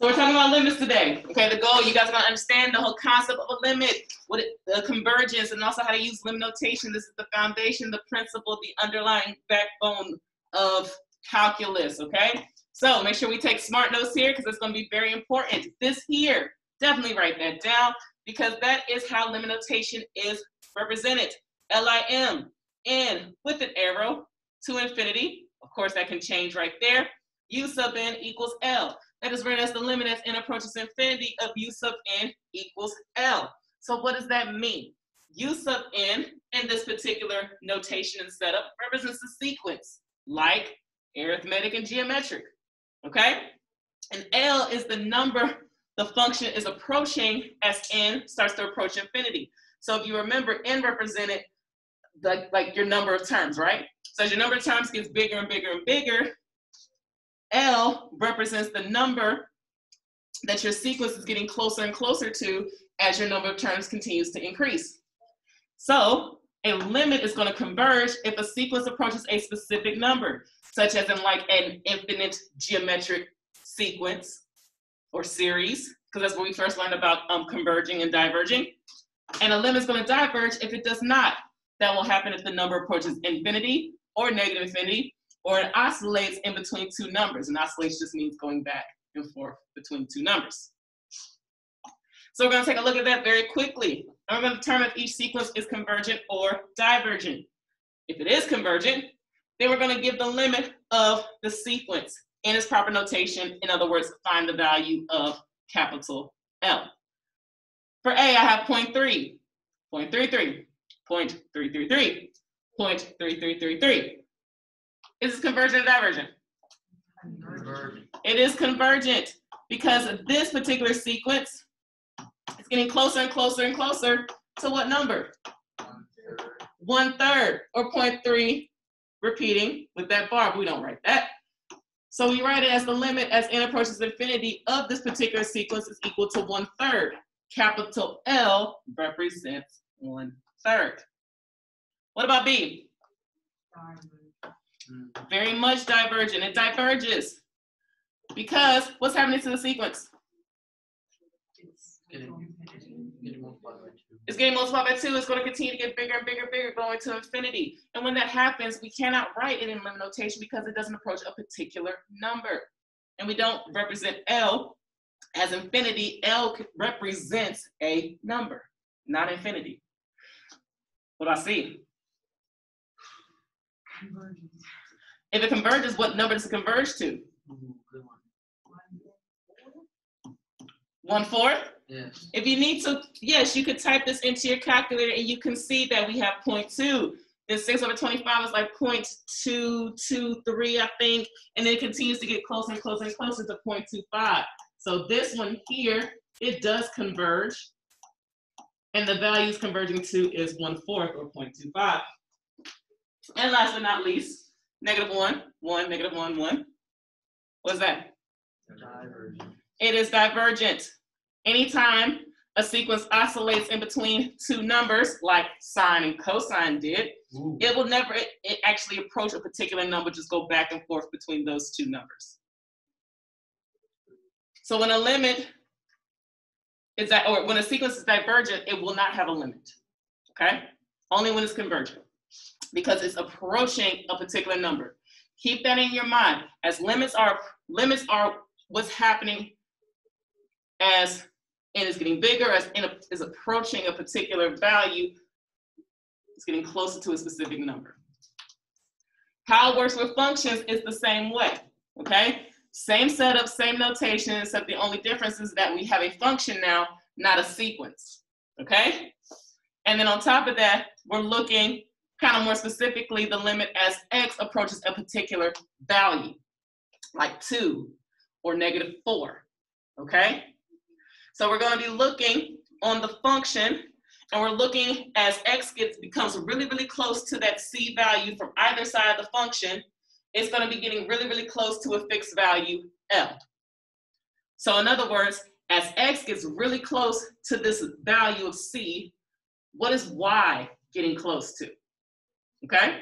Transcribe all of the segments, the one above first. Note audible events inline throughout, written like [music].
So we're talking about limits today. Okay, the goal, you guys are gonna understand the whole concept of a limit, what it, the convergence, and also how to use limit notation. This is the foundation, the principle, the underlying backbone of calculus, okay? So make sure we take smart notes here because it's gonna be very important. This here, definitely write that down because that is how limit notation is represented. L-I-M, N with an arrow to infinity. Of course, that can change right there. U sub n equals L. That is written as the limit as n approaches infinity of u sub n equals L. So what does that mean? U sub n in this particular notation and setup represents a sequence, like arithmetic and geometric, okay? And L is the number the function is approaching as n starts to approach infinity. So if you remember, n represented the, like your number of terms, right? So as your number of terms gets bigger and bigger and bigger, L represents the number that your sequence is getting closer and closer to as your number of terms continues to increase. So a limit is going to converge if a sequence approaches a specific number, such as in like an infinite geometric sequence or series, because that's what we first learned about um, converging and diverging. And a limit is going to diverge if it does not. That will happen if the number approaches infinity or negative infinity or it oscillates in between two numbers. And oscillates just means going back and forth between two numbers. So we're gonna take a look at that very quickly. And we're gonna determine if each sequence is convergent or divergent. If it is convergent, then we're gonna give the limit of the sequence in its proper notation. In other words, find the value of capital L. For A, I have 0 0.3, 0.33, 0.333, 0.3333. Is this convergent or divergent? Convergent. It is convergent because of this particular sequence is getting closer and closer and closer to what number? One third, One third or 0.3 repeating with that bar. We don't write that. So we write it as the limit as n approaches infinity of this particular sequence is equal to one third. Capital L represents one third. What about B? Very much divergent. It diverges because what's happening to the sequence? It's getting multiplied by two. It's going to continue to get bigger and bigger and bigger, going to infinity. And when that happens, we cannot write it in limit notation because it doesn't approach a particular number. And we don't represent L as infinity. L represents a number, not infinity. What do I see? If it converges, what number does it converge to? One fourth? Yes. If you need to, yes, you could type this into your calculator and you can see that we have 0.2. Then 6 over 25 is like 0.223, I think. And then it continues to get closer and closer and closer to 0.25. So this one here, it does converge. And the value it's converging to is 1 fourth or 0.25. And last but not least, negative one, one, negative one, one. What's that? Divergent. It is divergent. Anytime a sequence oscillates in between two numbers, like sine and cosine did, Ooh. it will never it, it actually approach a particular number, just go back and forth between those two numbers. So when a limit is that, or when a sequence is divergent, it will not have a limit. Okay? Only when it's convergent because it's approaching a particular number. Keep that in your mind. As limits are limits are what's happening as n is getting bigger, as n is approaching a particular value, it's getting closer to a specific number. How it works with functions is the same way, okay? Same setup, same notation, except the only difference is that we have a function now, not a sequence, okay? And then on top of that, we're looking kind of more specifically the limit as x approaches a particular value, like 2 or negative 4, okay? So we're going to be looking on the function, and we're looking as x gets becomes really, really close to that c value from either side of the function, it's going to be getting really, really close to a fixed value L. So in other words, as x gets really close to this value of c, what is y getting close to? Okay?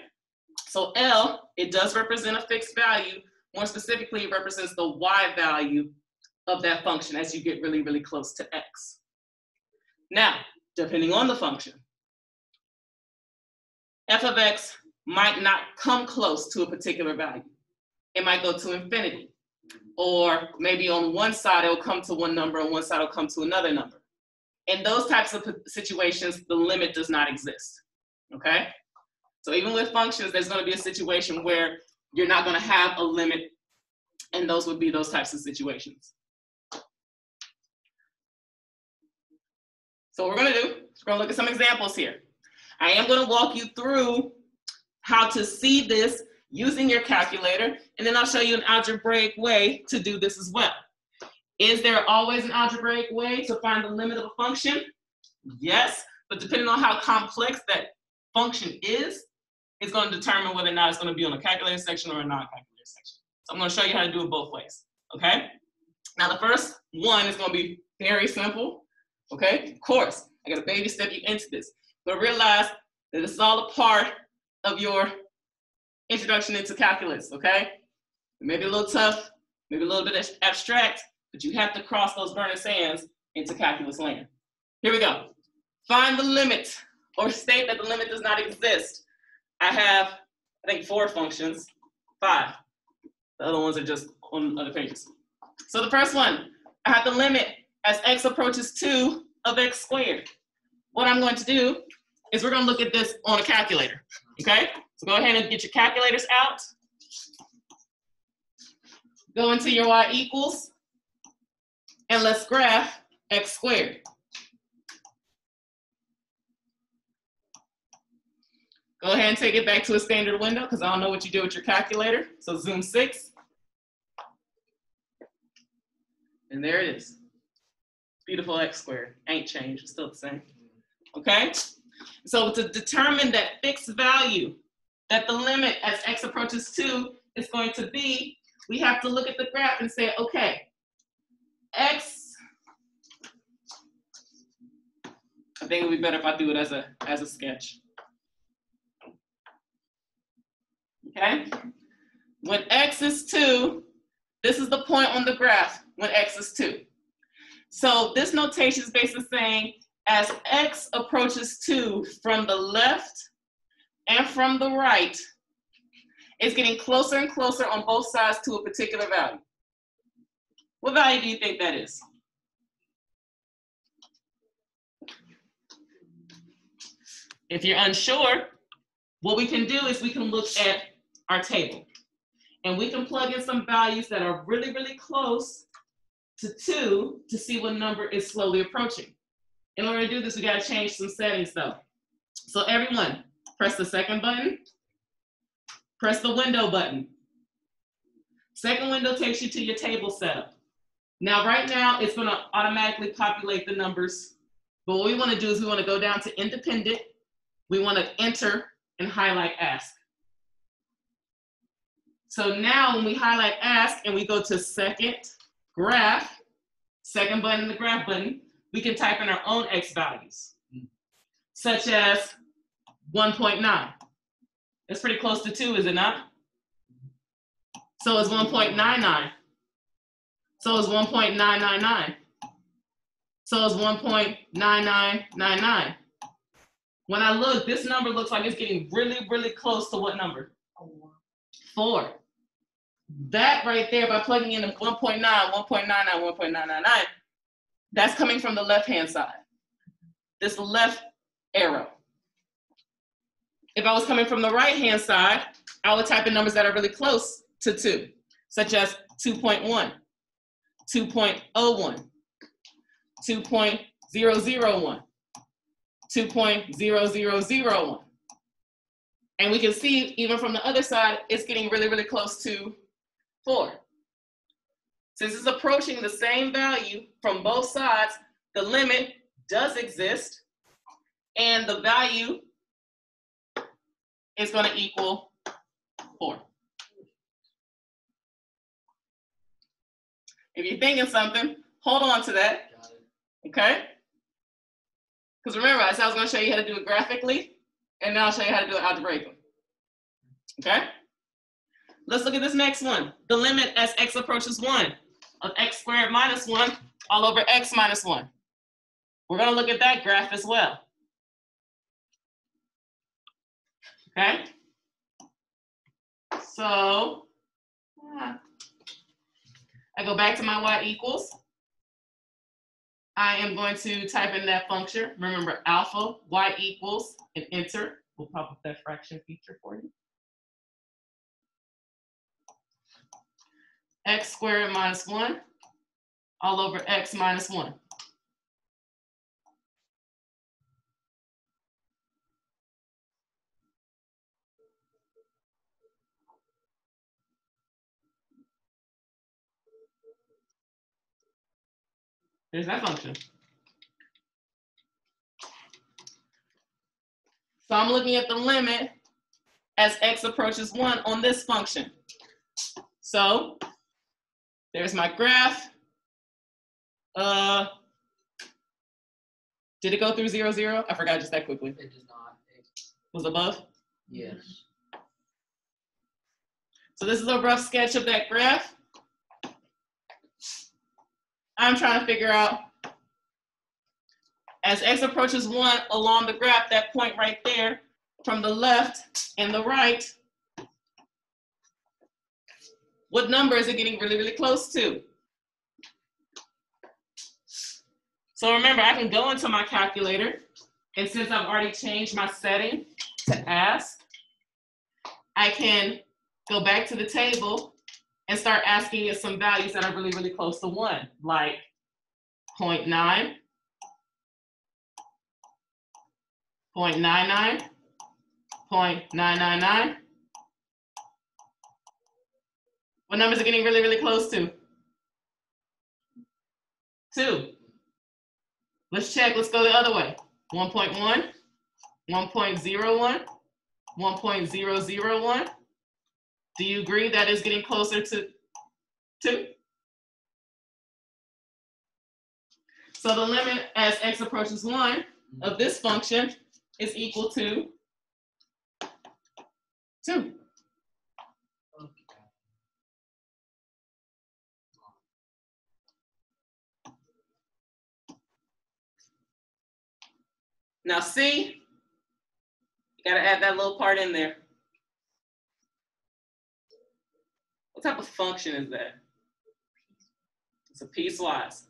So L, it does represent a fixed value. More specifically, it represents the Y value of that function as you get really, really close to x. Now, depending on the function, f of x might not come close to a particular value. It might go to infinity. Or maybe on one side it'll come to one number, and one side will come to another number. In those types of situations, the limit does not exist. Okay? So even with functions, there's going to be a situation where you're not going to have a limit, and those would be those types of situations. So what we're going to do we're going to look at some examples here. I am going to walk you through how to see this using your calculator, and then I'll show you an algebraic way to do this as well. Is there always an algebraic way to find the limit of a function? Yes, but depending on how complex that function is, it's going to determine whether or not it's going to be on a calculator section or a non-calculator section. So I'm going to show you how to do it both ways, okay? Now the first one is going to be very simple, okay? Of course, I got to baby step you into this, but realize that this is all a part of your introduction into calculus, okay? Maybe a little tough, maybe a little bit abstract, but you have to cross those burning sands into calculus land. Here we go. Find the limit or state that the limit does not exist. I have, I think, four functions, five. The other ones are just on other pages. So the first one, I have the limit as x approaches 2 of x squared. What I'm going to do is we're going to look at this on a calculator, okay? So go ahead and get your calculators out. Go into your y equals, and let's graph x squared. Go ahead and take it back to a standard window because I don't know what you do with your calculator. So zoom six. And there it is. Beautiful x squared. Ain't changed, it's still the same. Okay? So to determine that fixed value, that the limit as x approaches two is going to be, we have to look at the graph and say, okay, x, I think it would be better if I do it as a, as a sketch. Okay? When x is 2, this is the point on the graph when x is 2. So this notation is basically saying as x approaches 2 from the left and from the right, it's getting closer and closer on both sides to a particular value. What value do you think that is? If you're unsure, what we can do is we can look at our table. And we can plug in some values that are really, really close to two to see what number is slowly approaching. In order to do this, we gotta change some settings though. So everyone, press the second button, press the window button. Second window takes you to your table setup. Now, right now, it's gonna automatically populate the numbers, but what we wanna do is we wanna go down to independent, we wanna enter and highlight ask. So now when we highlight ask and we go to second graph, second button, in the graph button, we can type in our own X values, such as 1.9. That's pretty close to two, is it not? So it's 1.99. So it's 1.999. So it's 1.9999. When I look, this number looks like it's getting really, really close to what number? Four. That right there, by plugging in 1.9, 1.99, 1.999, that's coming from the left-hand side. This left arrow. If I was coming from the right-hand side, I would type in numbers that are really close to two, such as 2.1, 2.01, 2.001, 2.0001. And we can see even from the other side, it's getting really, really close to four. Since it's approaching the same value from both sides, the limit does exist and the value is gonna equal four. If you're thinking something, hold on to that, okay? Because remember, I said I was gonna show you how to do it graphically, and now I'll show you how to do it algebraically, okay? Let's look at this next one. The limit as x approaches one. of x squared minus 1 all over x minus 1. We're going to look at that graph as well. Okay? So, ah. I go back to my y equals. I am going to type in that function. Remember alpha, y equals, and enter. We'll pop up that fraction feature for you. X squared minus 1 all over x minus 1. There's that function. So I'm looking at the limit as x approaches 1 on this function. So there's my graph. Uh, did it go through zero, zero? I forgot just that quickly. It does not. It- Was above? Yes. So this is a rough sketch of that graph. I'm trying to figure out, as x approaches one along the graph, that point right there, from the left and the right, what number is it getting really, really close to? So remember, I can go into my calculator, and since I've already changed my setting to ask, I can go back to the table and start asking it some values that are really, really close to one, like 0.9, 0.99, 0.999. What numbers are getting really, really close to? Two. Let's check, let's go the other way. 1.1, 1.01, 1.001. Do you agree that is getting closer to two? So the limit as x approaches one of this function is equal to two. Now see, you gotta add that little part in there. What type of function is that? It's a piecewise.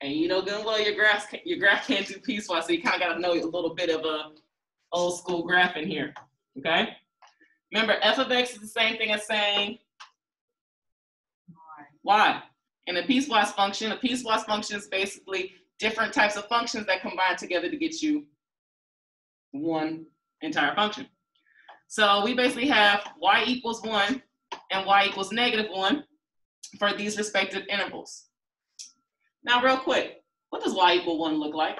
And you know good well your graph your graph can't do piecewise, so you kind of got to know a little bit of a old school graph in here. Okay. Remember, f of x is the same thing as saying y. In a piecewise function, a piecewise function is basically different types of functions that combine together to get you one entire function. So we basically have y equals one and y equals negative one for these respective intervals. Now, real quick, what does y equal one look like?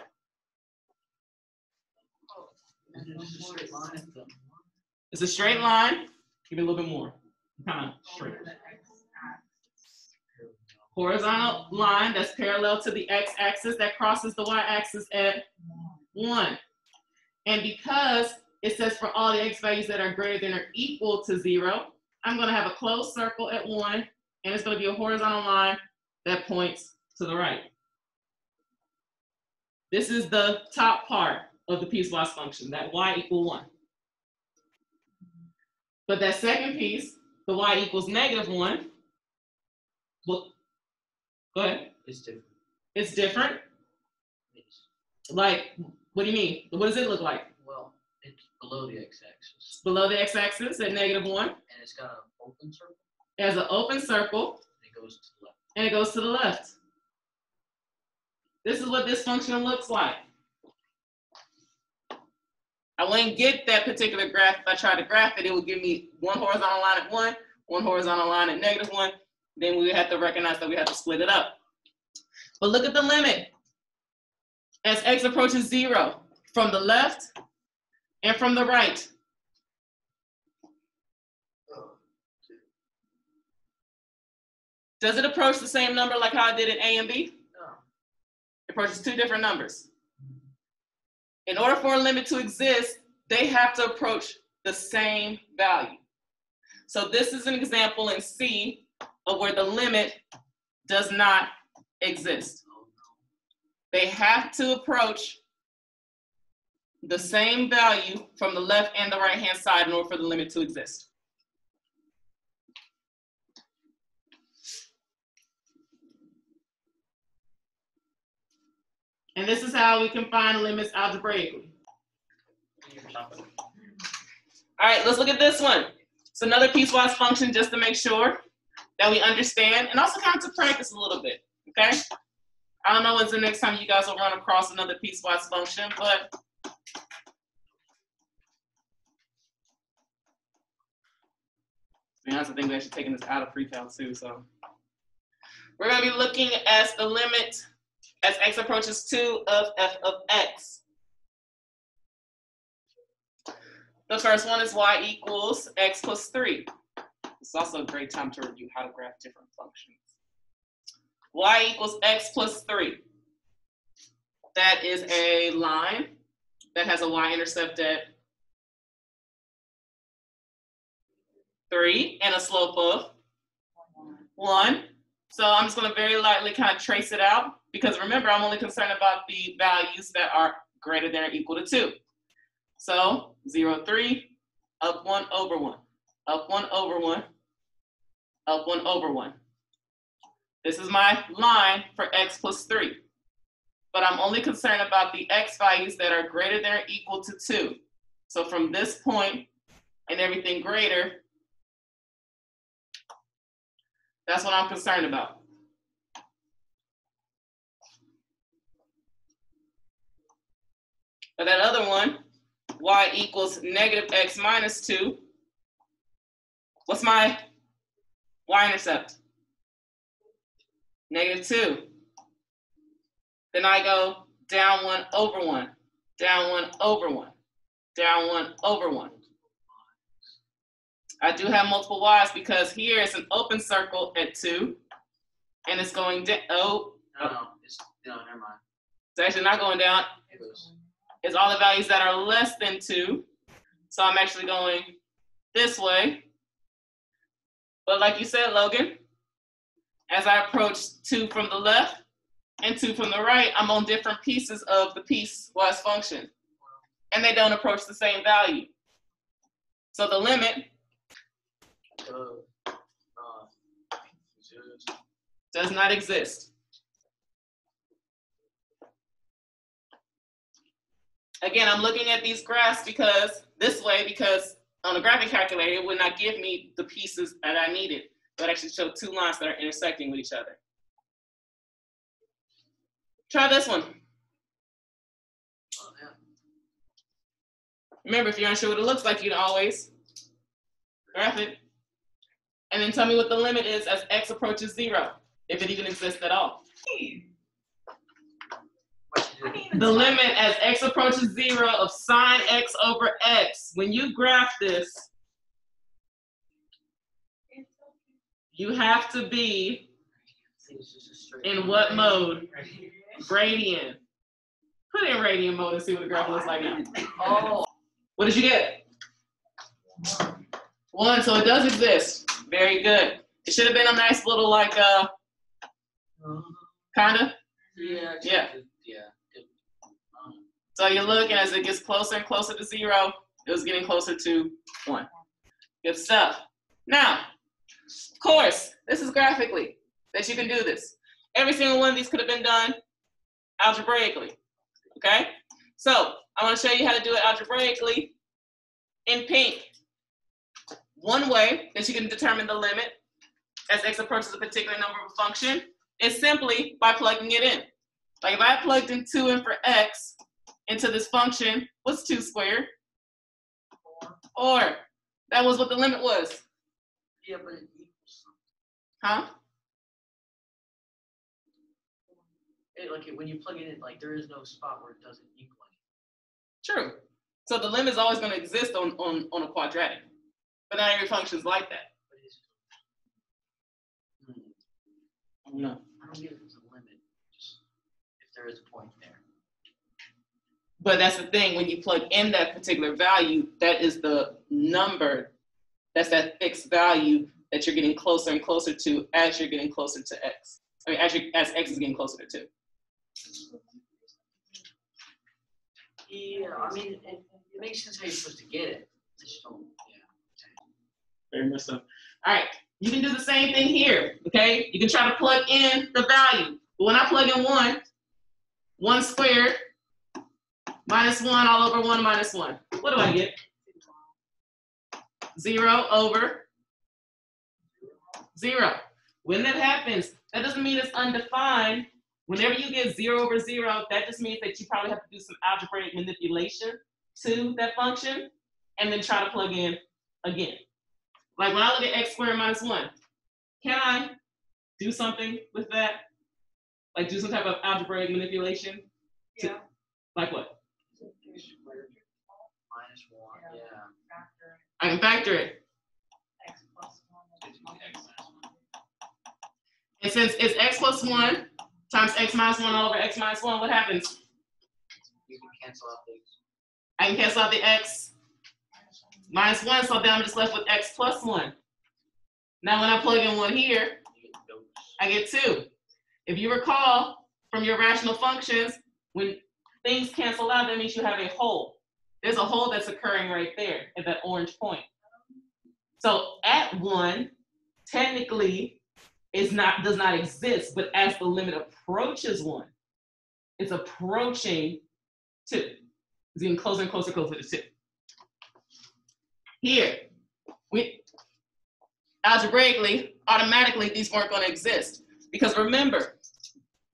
It's a straight line. Give me a little bit more. Kind of straight. Horizontal line that's parallel to the x-axis that crosses the y-axis at one. And because it says for all the x values that are greater than or equal to zero, I'm gonna have a closed circle at one, and it's gonna be a horizontal line that points to the right. This is the top part of the piecewise function, that y equal one. But that second piece, the y equals negative one, well, go ahead, It's different. it's different. Like, what do you mean? What does it look like? well, it's below the x-axis, Below the x-axis at negative one, and it's got an open circle, it has an open circle, and it goes to the left. and it goes to the left. This is what this function looks like. I wouldn't get that particular graph if I tried to graph it. It would give me one horizontal line at one, one horizontal line at negative one. Then we would have to recognize that we have to split it up. But look at the limit. As x approaches zero, from the left and from the right. Does it approach the same number like how I did at A and B? No. It approaches two different numbers. In order for a limit to exist, they have to approach the same value. So this is an example in C of where the limit does not exist. They have to approach the same value from the left and the right hand side in order for the limit to exist. And this is how we can find limits algebraically. All right, let's look at this one. It's another piecewise function just to make sure that we understand and also kind of to practice a little bit, okay? I don't know when's the next time you guys will run across another piecewise function, but to be honest, I think we're actually taking this out of pre-cal too, so. We're gonna be looking at the limit as x approaches two of f of x. The first one is y equals x plus three. It's also a great time to review how to graph different functions. Y equals x plus three. That is a line that has a y-intercept at three and a slope of one. So I'm just gonna very lightly kind of trace it out because remember, I'm only concerned about the values that are greater than or equal to two. So zero, three, up one over one, up one over one, up one over one. This is my line for x plus three. But I'm only concerned about the x values that are greater than or equal to two. So from this point and everything greater, that's what I'm concerned about. But that other one, y equals negative x minus 2. What's my y-intercept? Negative 2. Then I go down 1 over 1, down 1 over 1, down 1 over 1. I do have multiple y's because here it's an open circle at 2, and it's going down. Oh, No, no, it's, no, never mind. it's actually not going down. It was, It's all the values that are less than two. So I'm actually going this way. But like you said, Logan, as I approach two from the left and two from the right, I'm on different pieces of the piecewise function. And they don't approach the same value. So the limit does not exist. Again, I'm looking at these graphs because this way, because on a graphic calculator, it would not give me the pieces that I needed. Would actually show two lines that are intersecting with each other. Try this one. Remember, if you're unsure what it looks like, you can always graph it. And then tell me what the limit is as x approaches zero, if it even exists at all. The limit as x approaches zero of sine x over x. When you graph this, you have to be it's just a straight in what mode? Gradient. Put in radian mode and see what the graph looks like now. Oh, What did you get? One, so it does exist. Very good. It should have been a nice little like uh kinda. yeah. Yeah. Yeah. So you look and as it gets closer and closer to zero, it was getting closer to one. Good stuff. Now, course, this is graphically that you can do this. Every single one of these could have been done algebraically. Okay? So I want to show you how to do it algebraically in pink. One way that you can determine the limit as x approaches a particular number of a function is simply by plugging it in. Like if I plugged in 2 in for x into this function, what's 2 squared? Or that was what the limit was, Yeah, but. Huh? It, like, it- when you plug it in, like, there is no spot where it doesn't equal anything. True. So the limit is always going to exist on, on, on a quadratic. But not every function's like that. But it's, Hmm, No. I don't get it as a limit, just if there is a point there. But that's the thing, when you plug in that particular value, that is the number, that's that fixed value that you're getting closer and closer to as you're getting closer to x. I mean, as, you, as x is getting closer to two. Yeah, I mean, it, it makes sense how you're supposed to get it. I just don't, yeah. Very much so. All right, you can do the same thing here, okay? You can try to plug in the value. But when I plug in one, one squared minus one all over one minus one, what do I get? Zero over zero. When that happens, that doesn't mean it's undefined. Whenever you get zero over zero, that just means that you probably have to do some algebraic manipulation to that function and then try to plug in again. Like when I look at x squared minus one, can I do something with that? Like do some type of algebraic manipulation? To- Yeah. Like what? X squared Minus one, yeah. I can factor it. X plus one. And since it's x plus one times x minus one all over x minus one, what happens? You can cancel out these. I can cancel out the x minus one, so then I'm just left with x plus one. Now when I plug in one here, You get those. I get two. If you recall from your rational functions, when things cancel out, that means you have a hole. There's a hole that's occurring right there at that orange point. So at one, technically, is not does not exist, but as the limit approaches one, it's approaching two. It's getting closer and closer, closer to two. Here, we algebraically, automatically, these weren't going to exist. Because remember,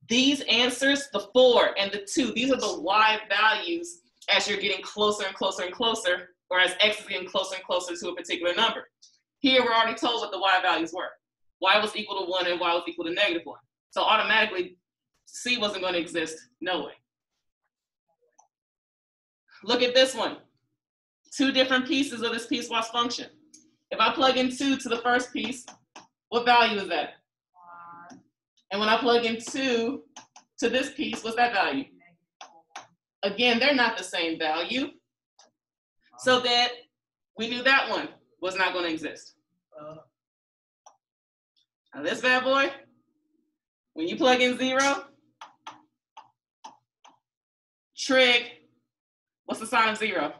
these answers, the four and the two, these are the y values as you're getting closer and closer and closer, or as x is getting closer and closer to a particular number. Here, we're already told what the y values were. Y was equal to one and y was equal to negative one. So automatically, c wasn't going to exist, no way. Look at this one. Two different pieces of this piecewise function. If I plug in two to the first piece, what value is that? Uh, And when I plug in two to this piece, what's that value? Again, they're not the same value. So that we knew that one was not going to exist. Now this bad boy, when you plug in zero, trig, what's the sine of zero?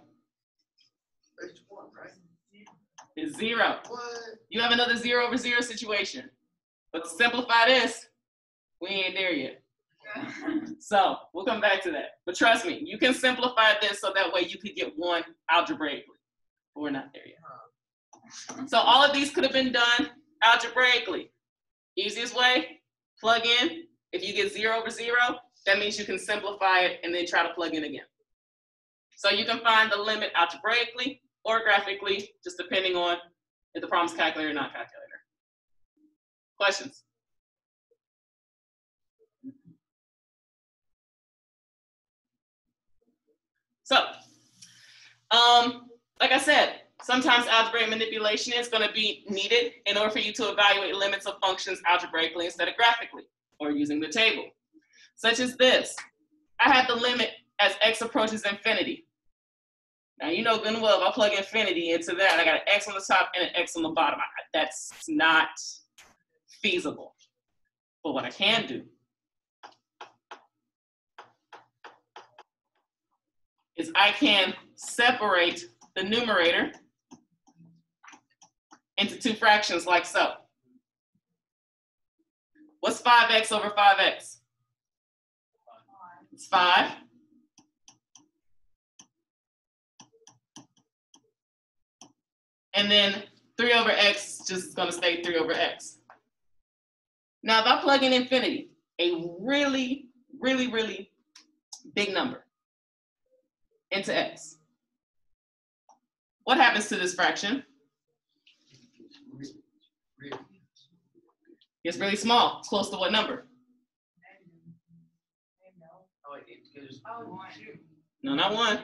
it's one, right? It's zero. What? You have another zero over zero situation. But to simplify this, we ain't there yet. [laughs] So we'll come back to that. But trust me, you can simplify this so that way you could get one algebraically. But we're not there yet. Uh-huh. So all of these could have been done algebraically. Easiest way, plug in. If you get zero over zero, that means you can simplify it and then try to plug in again. So you can find the limit algebraically or graphically, just depending on if the problem's calculator or not calculator. Questions? So, um, like I said, sometimes algebraic manipulation is going to be needed in order for you to evaluate limits of functions algebraically instead of graphically or using the table. Such as this. I have the limit as x approaches infinity. Now you know good and well if I plug infinity into that, I got an x on the top and an x on the bottom. I- That's not feasible. But what I can do is I can separate the numerator into two fractions like so. What's 5x over 5x? It's 5. And then 3 over x just going to stay 3 over x. Now, if I plug in infinity, a really, really, really big number into x, what happens to this fraction? Really, really. It's really small. It's close to what number? One. No, not 1.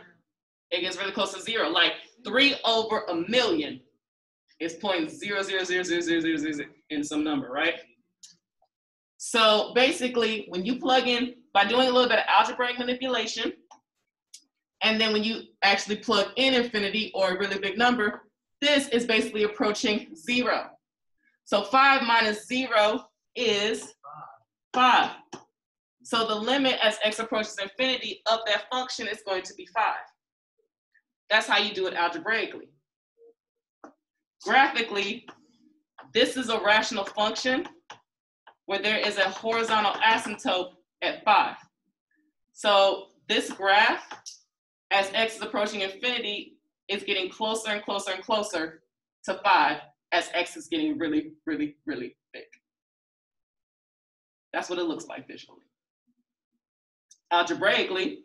It gets really close to 0. Like 3 over a million is point zero zero zero zero zero zero zero in some number, right? So basically, when you plug in, by doing a little bit of algebraic manipulation, and then when you actually plug in infinity or a really big number, this is basically approaching zero. So five minus zero is Five. So the limit as x approaches infinity of that function is going to be five. That's how you do it algebraically. Graphically, this is a rational function where there is a horizontal asymptote at five. So this graph, as x is approaching infinity, is getting closer and closer and closer to five as x is getting really, really, really big. That's what it looks like visually. Algebraically,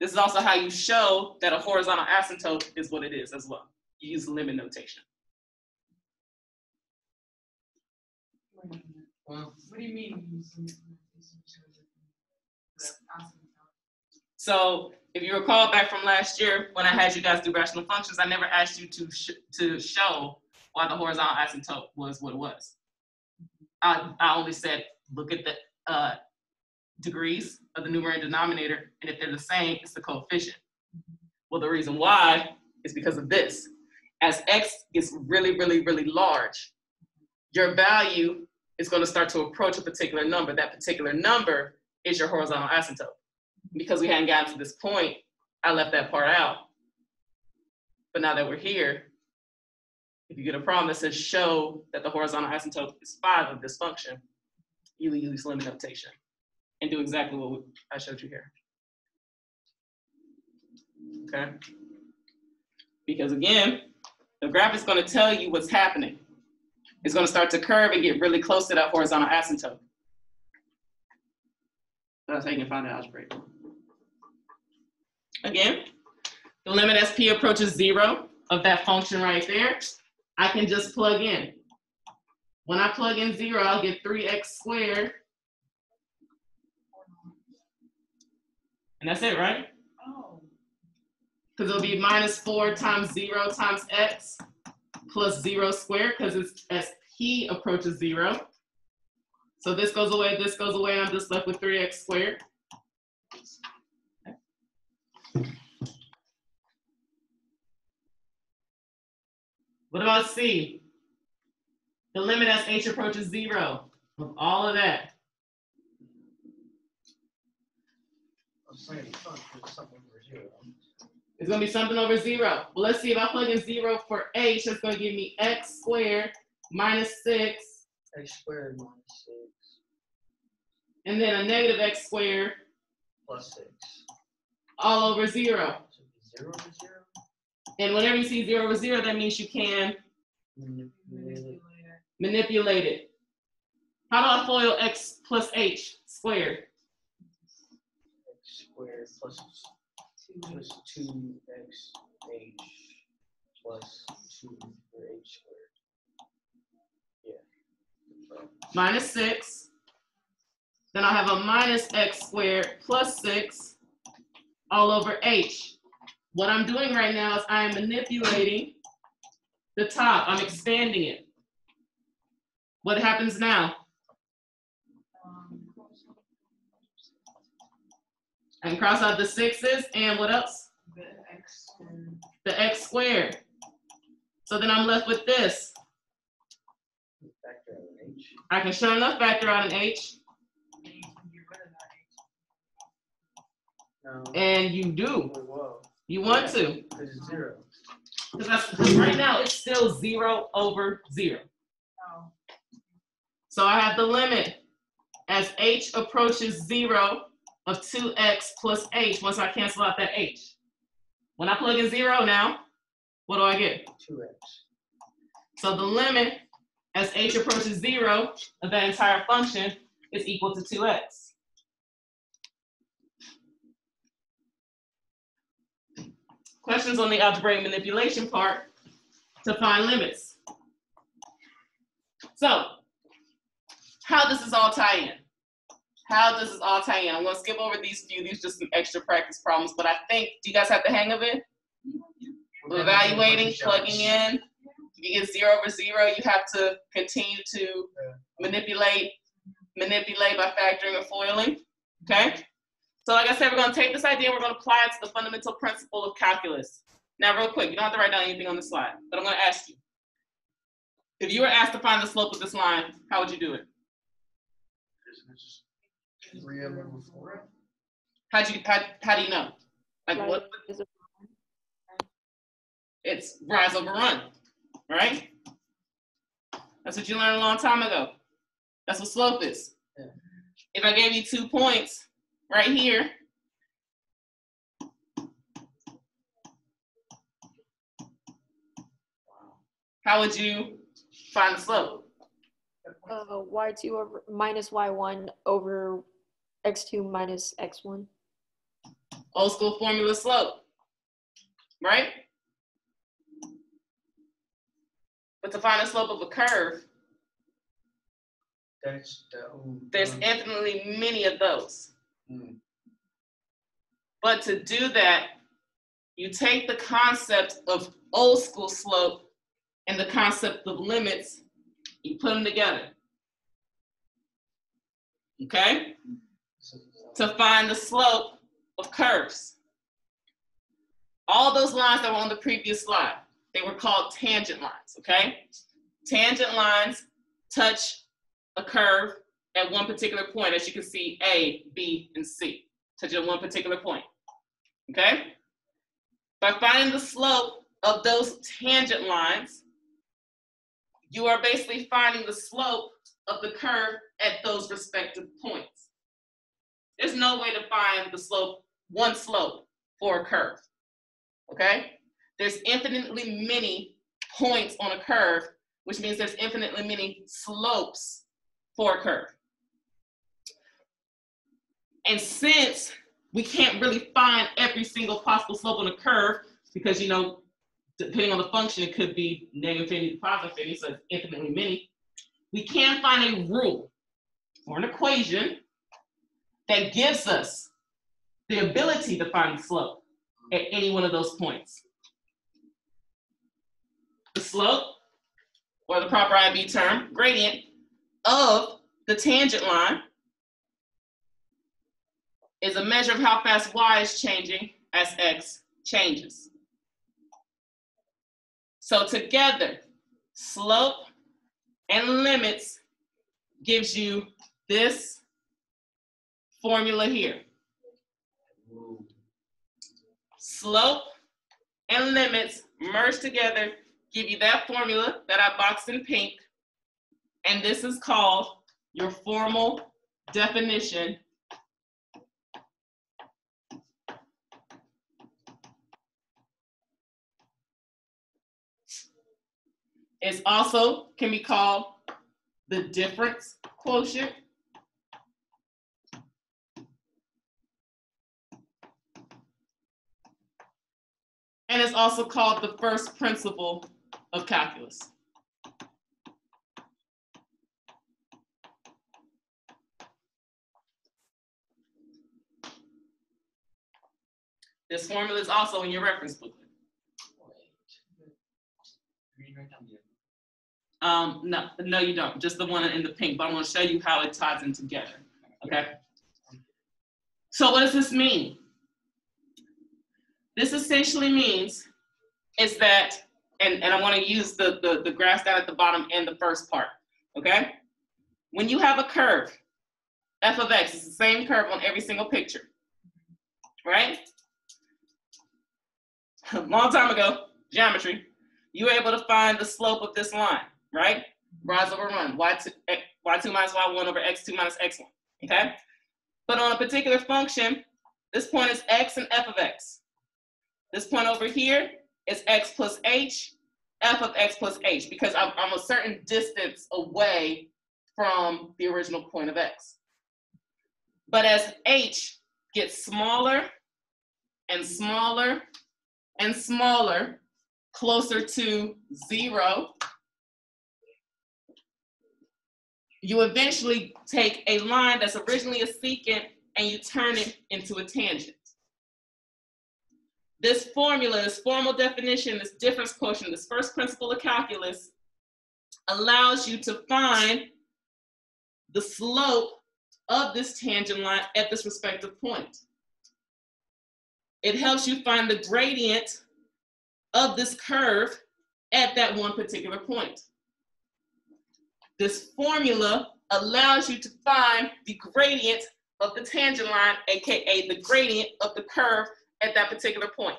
this is also how you show that a horizontal asymptote is what it is as well. You use limit notation. What do you mean? you use limit notation to the asymptote? So if you recall back from last year, when I had you guys do rational functions, I never asked you to, sh- to show why the horizontal asymptote was what it was. I, I only said, look at the uh, degrees of the numerator and denominator, and if they're the same, it's the coefficient. Well, the reason why is because of this. As x gets really, really, really large, your value is going to start to approach a particular number. That particular number is your horizontal asymptote. Because we hadn't gotten to this point, I left that part out. But now that we're here, if you get a problem that says show that the horizontal asymptote is five of this function, you will use limit notation and do exactly what I showed you here. Okay? Because again, the graph is going to tell you what's happening. It's going to start to curve and get really close to that horizontal asymptote. That's how you can find the algebra. Again, the limit as p approaches zero of that function right there, I can just plug in. When I plug in zero, I'll get 3x squared. And that's it, right? Oh, Because it'll be minus four times zero times x plus zero squared, because it's as p approaches zero. So this goes away, this goes away, I'm just left with 3x squared. What about C? The limit as h approaches zero of all of that. I'm saying, fuck, there's something over zero. It's gonna be something over zero. Well, let's see if I plug in zero for h, that's gonna give me x squared minus six, X squared minus six and then a negative x squared plus six. all over zero. So zero to zero. And whenever you see zero over zero, that means you can Manipulate it. manipulate it. How do I FOIL x plus h squared? X squared plus Two. plus two X H plus two for H squared. Yeah. Minus Six. Then I have a minus x squared plus six all over h. What I'm doing right now is I am manipulating the top. I'm expanding it. What happens now? Um, I can cross out the sixes and what else? The X squared. The x squared. So then I'm left with this. Factor out an H. I can sure enough factor out an h, Then you can get rid of that H. No. and you do. You want to. because it's zero. Because right now it's still zero over zero. Oh, So I have the limit as h approaches zero of 2x plus h once I cancel out that h. When I plug in zero now, what do I get? Two X. So the limit as h approaches zero of that entire function is equal to 2x. Questions on the algebraic manipulation part to find limits. So, how does this all tie in? How does this all tie in? I'm gonna skip over these few, these are just some extra practice problems, but I think, do you guys have the hang of it? Evaluating, plugging in. If you get zero over zero, you have to continue to manipulate, manipulate by factoring or foiling, okay? So like I said, we're gonna take this idea, and we're gonna apply it to the fundamental principle of calculus. Now, real quick, you don't have to write down anything on the slide, but I'm gonna ask you. If you were asked to find the slope of this line, how would you do it? Three of them before. How do you, how, how do you know? Like Right. what, Is it's rise over run, right? That's what you learned a long time ago. That's what slope is. Yeah. If I gave you two points right here, how would you find the slope? Uh, y2 over minus y1 over x2 minus x1. Old school formula slope, right? But to find the slope of a curve, That's the. there's infinitely many of those. Hmm. But to do that, you take the concept of old school slope and the concept of limits, you put them together. Okay? To find the slope of curves. All those lines that were on the previous slide, they were called tangent lines, okay? Tangent lines touch a curve at one particular point, as you can see, A, B, and C touch at one particular point. Okay? By finding the slope of those tangent lines, you are basically finding the slope of the curve at those respective points. There's no way to find the slope, one slope for a curve. Okay? There's infinitely many points on a curve, which means there's infinitely many slopes for a curve. And since we can't really find every single possible slope on a curve, because you know, depending on the function, it could be negative infinity to positive infinity, so it's infinitely many. We can find a rule or an equation that gives us the ability to find the slope at any one of those points. The slope, or the proper IB term, gradient of the tangent line is a measure of how fast y is changing as x changes. So together, slope and limits gives you this formula here. Slope and limits merged together give you that formula that I boxed in pink. And this is called your formal definition It's also can be called the difference quotient. And it's also called the first principle of calculus. This formula is also in your reference booklet. Wait. Read right down the- Um, no, no, you don't. Just the one in the pink, but I'm gonna show you how it ties in together. Okay. So what does this mean? This essentially means is that, and, and I want to use the, the, the graphs down at the bottom and the first part, okay? When you have a curve, f of x is the same curve on every single picture, right? A [laughs] Long time ago, geometry, you were able to find the slope of this line, right? Rise over run, y2, x- y2 minus y1 over x2 minus x1, okay? But on a particular function, this point is x and f of x. This point over here is x plus h, f of x plus h, because I'm, I'm a certain distance away from the original point of x. But as h gets smaller and smaller and smaller, closer to zero, you eventually take a line that's originally a secant and you turn it into a tangent. This formula, this formal definition, this difference quotient, this first principle of calculus allows you to find the slope of this tangent line at this respective point. It helps you find the gradient of this curve at that one particular point. This formula allows you to find the gradient of the tangent line, AKA the gradient of the curve at that particular point.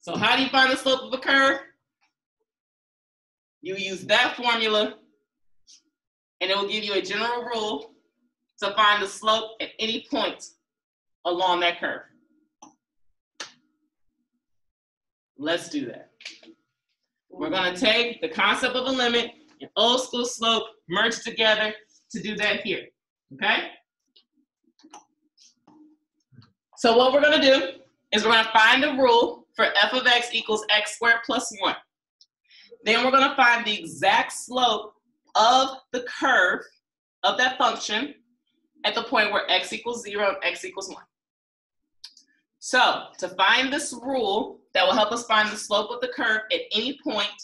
So how do you find the slope of a curve? You use that formula and it will give you a general rule to find the slope at any point along that curve. Let's do that. We're gonna take the concept of a limit and old school slope, merge together to do that here, okay? So what we're gonna do is we're gonna find the rule for f of x equals x squared plus one. Then we're gonna find the exact slope of the curve of that function at the point where x equals zero and x equals one. So to find this rule that will help us find the slope of the curve at any point,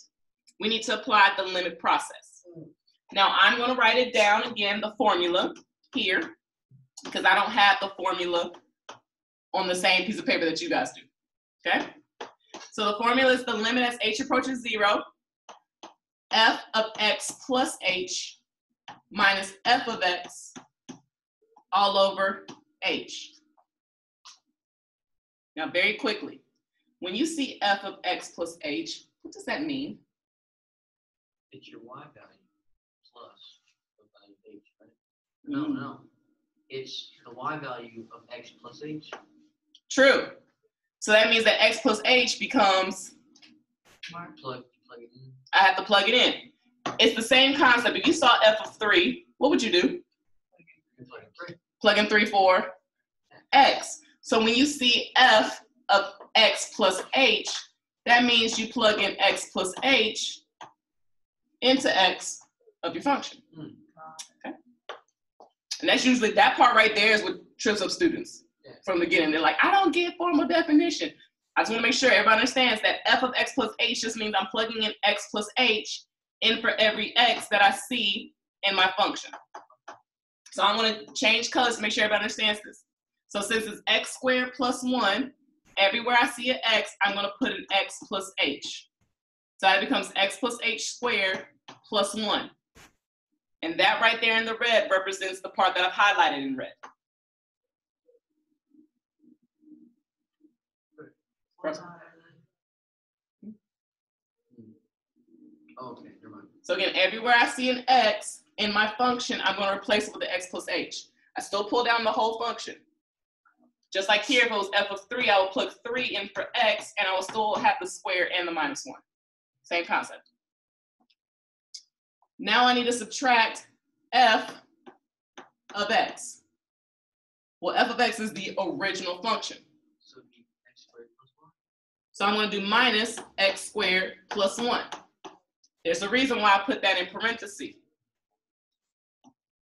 we need to apply the limit process. Now I'm gonna write it down again, the formula here, because I don't have the formula on the same piece of paper that you guys do, okay? So the formula is the limit as h approaches zero, f of x plus h minus f of x all over h. Now, very quickly, when you see f of x plus h, what does that mean? It's your y value plus the value of h, right? No, mm. no. It's the y value of x plus h. True. So that means that x plus h becomes, Plug, plug it in. I have to plug it in. It's the same concept. If you saw f of 3, what would you do? Plug in three. Plug in 3 for x. So when you see f of x plus h, that means you plug in x plus h into x of your function. Hmm. God. And that's usually, that part right there is what trips up students from the beginning. They're like, I don't get formal definition. I just want to make sure everybody understands that f of x plus h just means I'm plugging in x plus h in for every x that I see in my function. So I'm going to change colors to make sure everybody understands this. So since it's x squared plus 1, everywhere I see an x, I'm going to put an x plus h. So that becomes x plus h squared plus 1. And that right there in the red represents the part that I've highlighted in red. What's Right. that? Okay, never mind. So again, everywhere I see an x in my function, I'm going to replace it with the x plus h. I still pull down the whole function. Just like here, if it was f of 3, I would plug 3 in for x, and I would still have the square and the minus 1. Same concept. Now I need to subtract f of x. Well, f of x is the original function. So x squared plus one. So I'm going to do minus x squared plus 1. There's a reason why I put that in parentheses.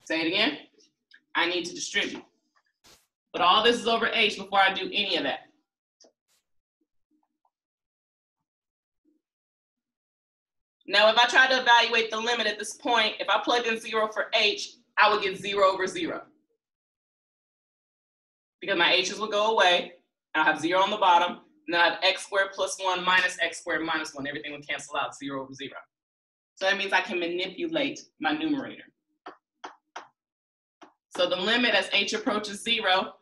Say it again. I need to distribute. But all this is over h before I do any of that. Now, if I try to evaluate the limit at this point, if I plug in 0 for h, I would get 0 over 0. Because my h's will go away, I'll have 0 on the bottom, and then I have x squared plus 1 minus x squared minus 1. Everything would cancel out 0 over 0. So that means I can manipulate my numerator. So the limit as h approaches 0,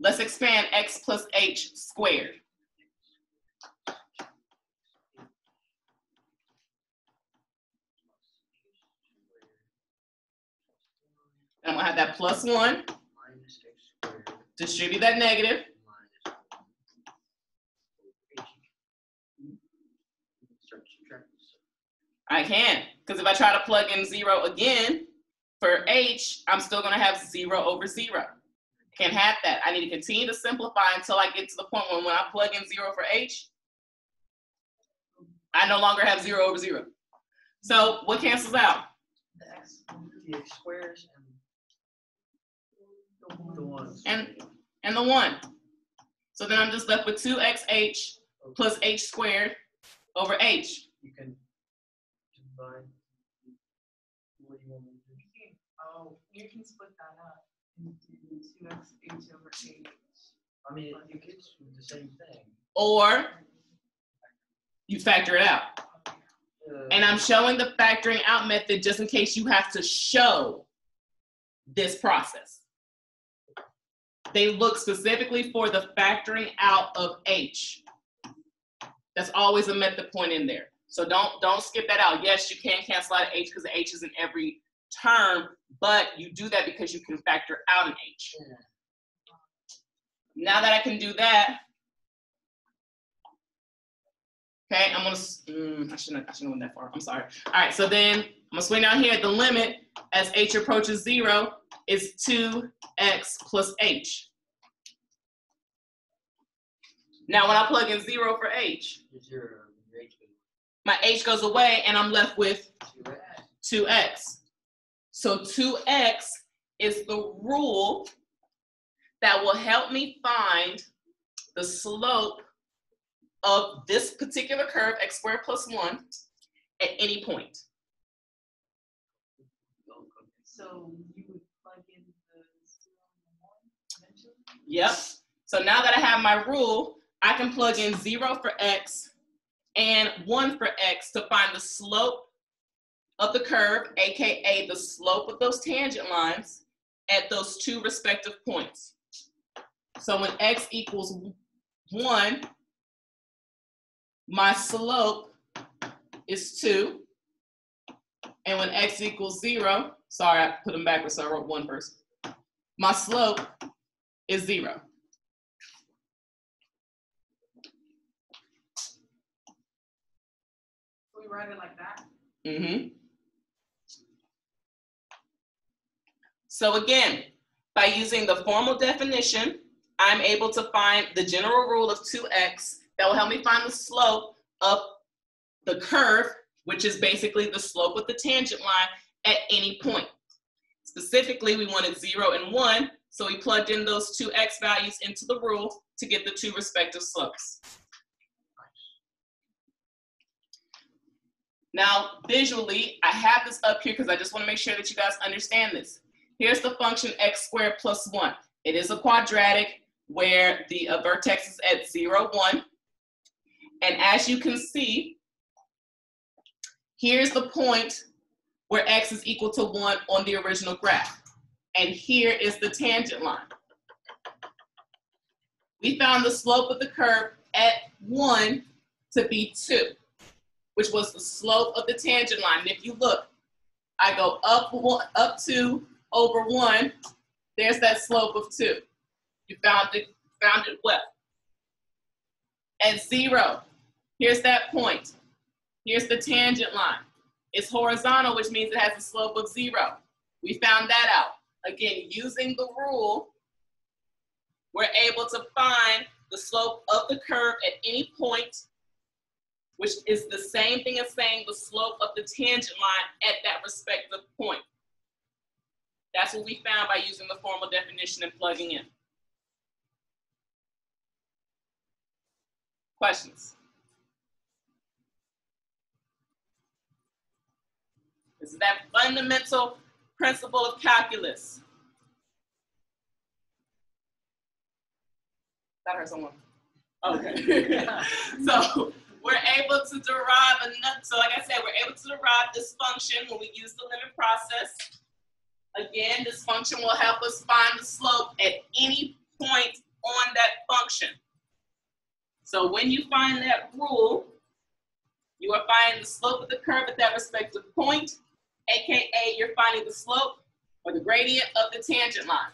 let's expand x plus h squared. And I'm to have that plus 1, Minus x squared distribute that negative. I can, because if I try to plug in zero again for h, I'm still gonna have zero over zero. Can't have that. I need to continue to simplify until I get to the point when when I plug in zero for h, I no longer have zero over zero. So what cancels out? The X. The x squares and the ones. And and the one. So then I'm just left with two xh plus h squared over h. You can combine. What do you want me to do? Oh, you can split that up into two X H over eight. I mean, you the same thing. Or you factor it out. Uh, And I'm showing the factoring out method just in case you have to show this process. They look specifically for the factoring out of H. That's always a method point in there. So don't don't skip that out. Yes, you can cancel out an H because the H is in every term, but you do that because you can factor out an H. Yeah. Now that I can do that, okay, I'm gonna, mm, I shouldn't, I shouldn't have went that far. I'm sorry. All right, so then I'm gonna swing down here. The limit as h approaches zero is 2x plus h. Now, when I plug in zero for h, Zero, your H my h goes away and I'm left with to X. 2x. So 2x is the rule that will help me find the slope of this particular curve, x squared plus 1, at any point. So you would plug in the zero and one eventually? Yep. So now that I have my rule, I can plug in 0 for x and 1 for x to find the slope of the curve, aka the slope of those tangent lines at those two respective points. So when x equals 1, my slope is 2. And when x equals 0, sorry, I put them backwards, so I wrote 1 first. My slope is 0. We write it like that? Mm-hmm. So again, by using the formal definition, I'm able to find the general rule of 2x that will help me find the slope of the curve, which is basically the slope with the tangent line at any point. Specifically, we wanted 0 and 1, so we plugged in those two x values into the rule to get the two respective slopes. Now, visually, I have this up here because I just want to make sure that you guys understand this. Here's the function x squared plus 1. It is a quadratic where the uh, vertex is at 0, 1. And as you can see, here's the point where x is equal to 1 on the original graph. And here is the tangent line. We found the slope of the curve at 1 to be 2 which was the slope of the tangent line. And if you look, I go up one, up two over one, there's that slope of two. You found it, found it well. At zero, here's that point. Here's the tangent line. It's horizontal, which means it has a slope of zero. We found that out. Again, using the rule, we're able to find the slope of the curve at any point which is the same thing as saying the slope of the tangent line at that respective point. That's what we found by using the formal definition and plugging in. Questions? This is that fundamental principle of calculus. That hurt someone. Okay. [laughs] so we're able to derive enough. So like I said, we're able to derive this function when we use the limit process. Again, this function will help us find the slope at any point on that function. So when you find that rule, you are finding the slope of the curve at that respective point, AKA you're finding the slope or the gradient of the tangent line.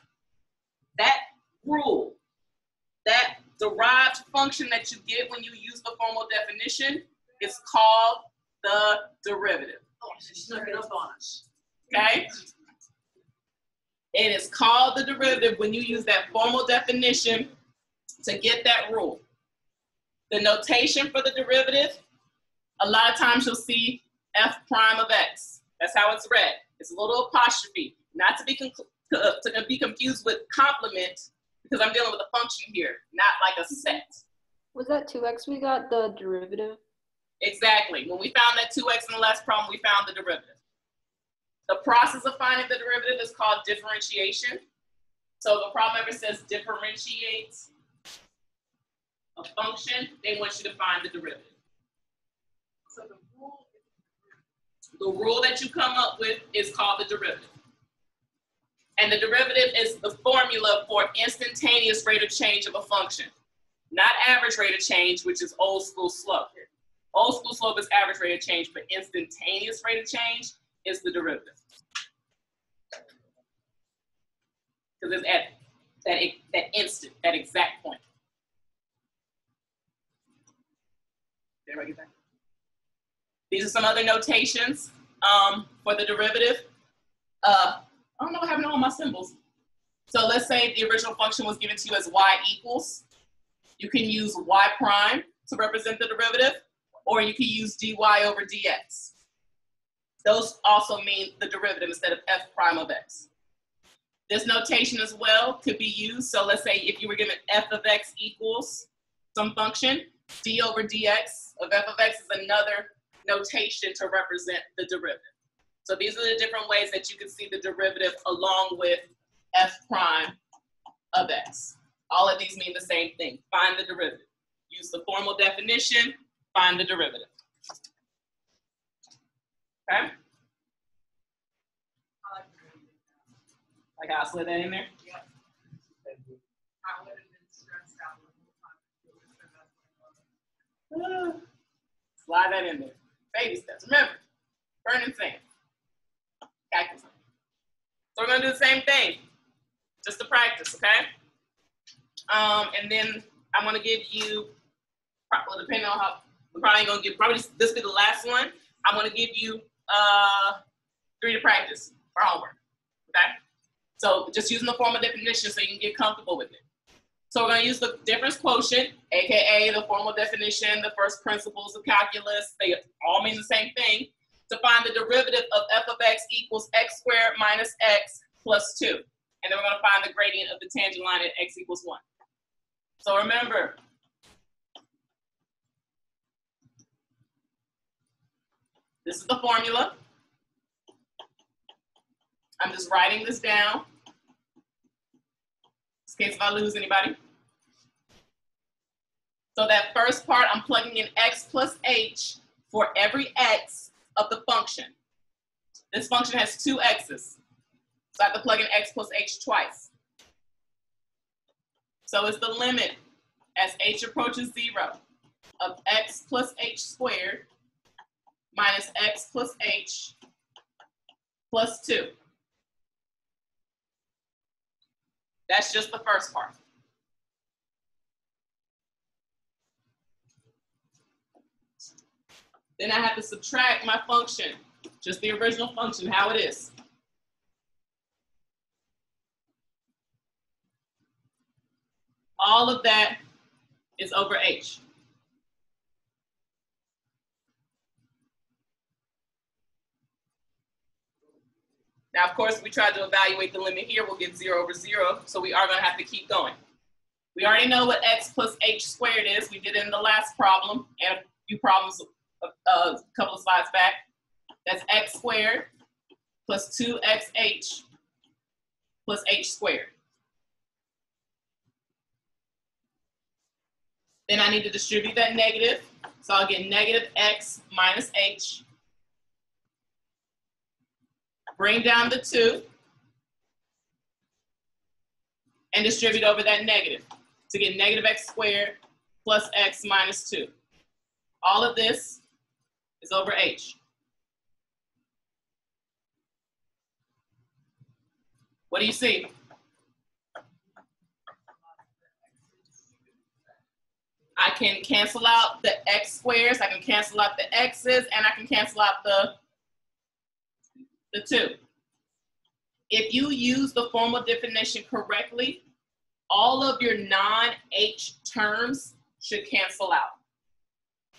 That rule, that derived function that you get when you use the formal definition is called the derivative. Oh, she snuck up on us. Okay? It is called the derivative when you use that formal definition to get that rule. The notation for the derivative, a lot of times you'll see f prime of x. That's how it's read. It's a little apostrophe, not to be, uh, to be confused with complement, because I'm dealing with a function here, not like a set. Was that 2x we got the derivative? Exactly. When we found that 2x in the last problem, we found the derivative. The process of finding the derivative is called differentiation. So if a problem ever says differentiate a function, they want you to find the derivative. So the rule The rule that you come up with is called the derivative. And the derivative is the formula for instantaneous rate of change of a function. Not average rate of change, which is old school slope. Old school slope is average rate of change, but instantaneous rate of change is the derivative. Because it's at that, that instant, that exact point. Did everybody get that? These are some other notations um, for the derivative. Uh, I don't know what happened to all my symbols. So let's say the original function was given to you as y equals. You can use y prime to represent the derivative, or you can use dy over dx. Those also mean the derivative instead of f prime of x. This notation as well could be used. So let's say if you were given f of x equals some function, d over dx of f of x is another notation to represent the derivative. So these are the different ways that you can see the derivative along with f prime of x. All of these mean the same thing. Find the derivative. Use the formal definition, find the derivative. Okay? I like the way that. Like how I slid that in there? Yeah. I would have been stressed out the whole time. It was the best way of it. Ah. Slide that in there. Baby steps. Remember, burning sand. Cactus. So we're gonna do the same thing, just to practice, okay? Um, and then I'm gonna give you, well, depending on how, we're probably gonna give, probably this, this be the last one. I'm gonna give you uh, three to practice for homework, okay? So just using the formal definition so you can get comfortable with it. So we're gonna use the difference quotient, AKA the formal definition, the first principles of calculus. They all mean the same thing. To find the derivative of f of x equals x squared minus x plus two. And then we're gonna find the gradient of the tangent line at x equals one. So remember, this is the formula. I'm just writing this down. In case if I lose anybody. So that first part, I'm plugging in x plus h for every x of the function. This function has two x's. So I have to plug in x plus h twice. So it's the limit as h approaches zero of x plus h squared minus x plus h plus two. That's just the first part. Then I have to subtract my function, just the original function, how it is. All of that is over h. Now, of course, we tried to evaluate the limit here, we'll get zero over zero, so we are gonna have to keep going. We already know what x plus h squared is. We did it in the last problem and a few problems a, a couple of slides back. That's x squared plus 2xh plus h squared. Then I need to distribute that negative. So I'll get negative x minus h. Bring down the 2. And distribute over that negative to get negative x squared plus x minus 2. All of this is over h. What do you see? I can cancel out the x squares, I can cancel out the x's, and I can cancel out the, the 2. If you use the formal definition correctly, all of your non-h terms should cancel out.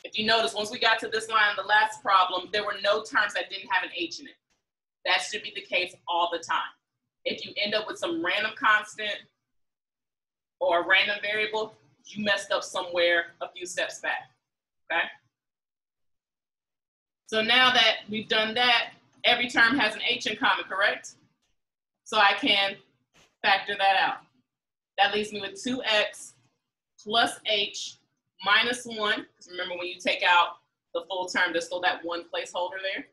If you notice, once we got to this line the last problem, there were no terms that didn't have an h in it. That should be the case all the time. If you end up with some random constant or a random variable, you messed up somewhere a few steps back, okay? So now that we've done that, every term has an h in common, correct? So I can factor that out. That leaves me with 2x plus h minus 1. Remember, when you take out the full term, there's still that one placeholder there.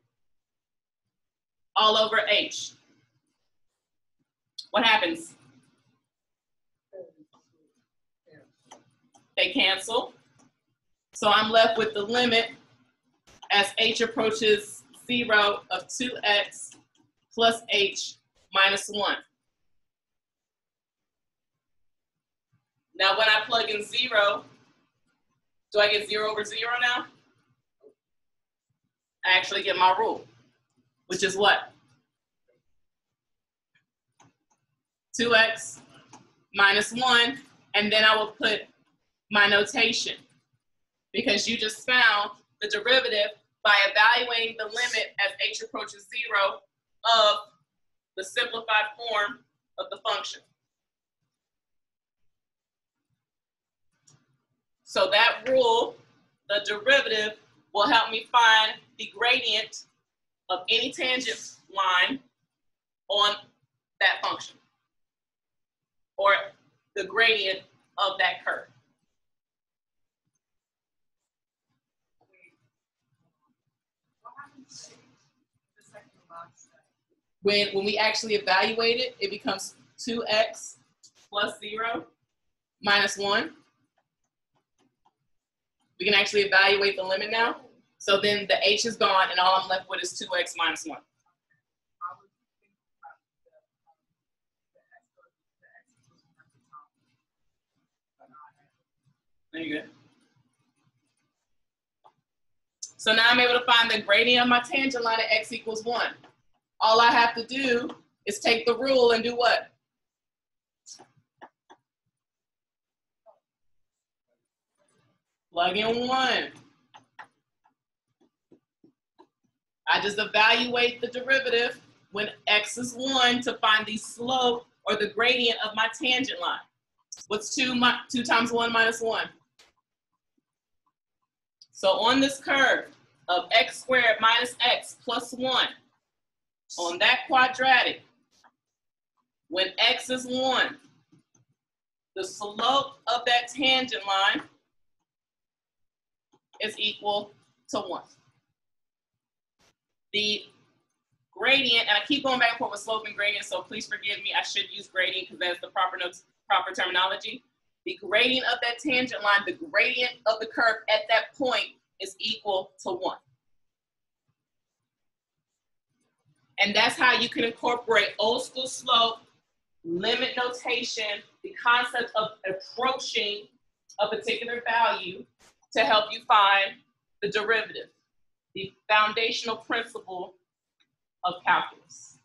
All over h. what happens? They cancel. So I'm left with the limit as h approaches zero of 2x plus h minus 1. Now, when I plug in 0, do I get 0 over 0 now? I actually get my rule, which is what? 2x minus 1, and then I will put my notation because you just found the derivative by evaluating the limit as h approaches 0 of the simplified form of the function. So that rule, the derivative, will help me find the gradient of any tangent line on that function or the gradient of that curve. What happens to the second to last step? When, when we actually evaluate it, it becomes 2x plus 0 minus 1. We can actually evaluate the limit now. So then the h is gone, and all I'm left with is 2x minus 1. I was thinking about the, um, the x, the x equals one at the top. But not at There you go. So now I'm able to find the gradient of my tangent line at x equals 1. All I have to do is take the rule and do what? Plug in 1. I just evaluate the derivative when x is 1 to find the slope or the gradient of my tangent line. What's 2, mi- 2 times 1 minus 1? So on this curve of x squared minus x plus 1, on that quadratic, when x is 1, the slope of that tangent line is equal to 1. The gradient, and I keep going back and forth with slope and gradient, so please forgive me. I should use gradient because that's the proper notes, proper terminology. The gradient of that tangent line, the gradient of the curve at that point is equal to one. And that's how you can incorporate old school slope, limit notation, the concept of approaching a particular value to help you find the derivative, the foundational principle of calculus.